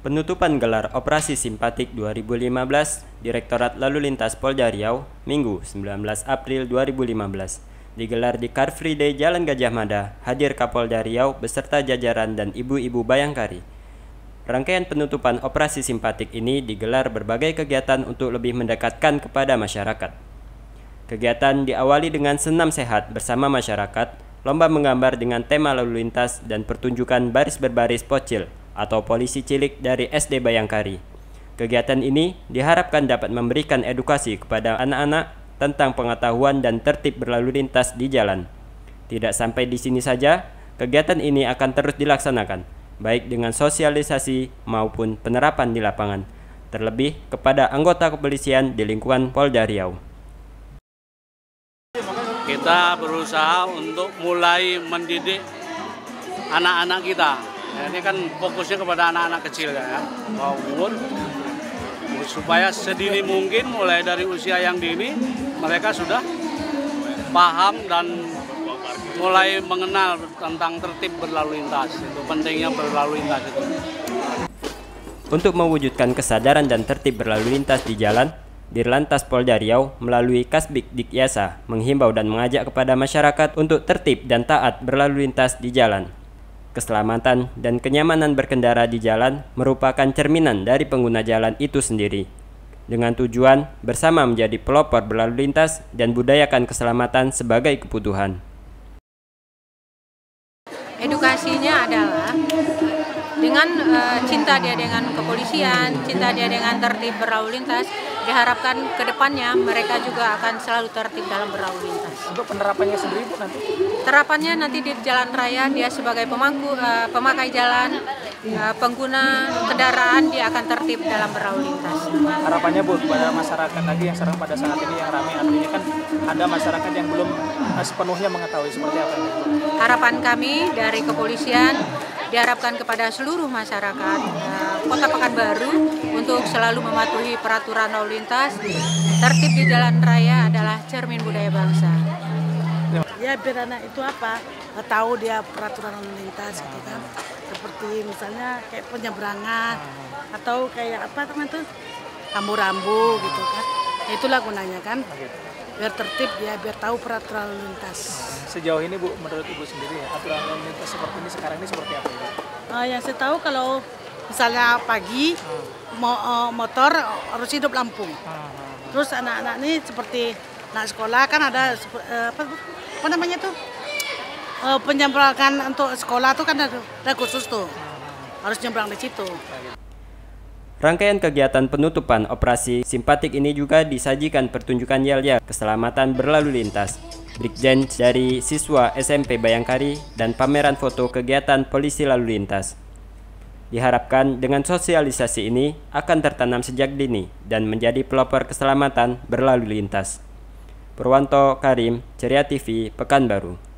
Penutupan gelar Operasi Simpatik 2015 Direktorat Lalu Lintas Polda Riau, Minggu 19 April 2015 digelar di Car Free Day Jalan Gajah Mada, hadir Kapolda Riau beserta jajaran dan ibu-ibu Bayangkari. Rangkaian penutupan operasi simpatik ini digelar berbagai kegiatan untuk lebih mendekatkan kepada masyarakat. Kegiatan diawali dengan senam sehat bersama masyarakat, lomba menggambar dengan tema lalu lintas dan pertunjukan baris berbaris pocil atau polisi cilik dari SD Bayangkari. Kegiatan ini diharapkan dapat memberikan edukasi kepada anak-anak tentang pengetahuan dan tertib berlalu lintas di jalan. Tidak sampai di sini saja, kegiatan ini akan terus dilaksanakan, baik dengan sosialisasi maupun penerapan di lapangan, terlebih kepada anggota kepolisian di lingkungan Polda Riau. Kita berusaha untuk mulai mendidik anak-anak kita Ya, ini kan fokusnya kepada anak-anak kecil ya, bawah umur supaya sedini mungkin mulai dari usia yang dini mereka sudah paham dan mulai mengenal tentang tertib berlalu lintas itu pentingnya berlalu lintas itu. Untuk mewujudkan kesadaran dan tertib berlalu lintas di jalan, Dirlantas Polda Riau melalui Kasbik Dikyasa menghimbau dan mengajak kepada masyarakat untuk tertib dan taat berlalu lintas di jalan. Keselamatan dan kenyamanan berkendara di jalan merupakan cerminan dari pengguna jalan itu sendiri. Dengan tujuan bersama menjadi pelopor berlalu lintas dan budayakan keselamatan sebagai kebutuhan. Edukasinya adalah dengan uh, cinta dia dengan kepolisian, cinta dia dengan tertib berlalu lintas, diharapkan ke depannya mereka juga akan selalu tertib dalam berlalu lintas. Untuk penerapannya sendiri Bu nanti? Terapannya nanti di jalan raya dia sebagai pemangku, uh, pemakai jalan, uh, pengguna kendaraan dia akan tertib dalam berlalu lintas. Harapannya Bu kepada masyarakat lagi yang sekarang pada saat ini yang ramai artinya kan ada masyarakat yang belum sepenuhnya mengetahui seperti apa ini. Harapan kami dari kepolisian diharapkan kepada seluruh masyarakat uh, Kota Pekanbaru untuk selalu mematuhi peraturan lalu lintas. Tertib di jalan raya adalah cermin budaya bangsa. Ya biar anak itu apa tahu dia peraturan lalu lintas gitu kan. Seperti misalnya kayak penyeberangan atau kayak apa teman tuh rambu-rambu gitu kan. itulah gunanya kan biar tertib ya biar tahu peraturan lalu lintas. Sejauh ini Bu, menurut Ibu sendiri ya, aturan lalu lintas seperti ini sekarang ini seperti apa ya? Uh, yang saya tahu kalau misalnya pagi hmm. mo uh, motor harus hidup lampu. Hmm. Terus anak-anak ini seperti anak sekolah kan ada uh, apa, apa namanya tuh uh, penyeberangan untuk sekolah tuh kan ada, ada khusus tuh harus nyebrang di situ. Rangkaian kegiatan penutupan operasi simpatik ini juga disajikan pertunjukan yel-yel keselamatan berlalu lintas, Brigjen dari siswa SMP Bayangkari, dan pameran foto kegiatan polisi lalu lintas. Diharapkan dengan sosialisasi ini akan tertanam sejak dini dan menjadi pelopor keselamatan berlalu lintas. Purwanto Karim, Ceria TV, Pekanbaru.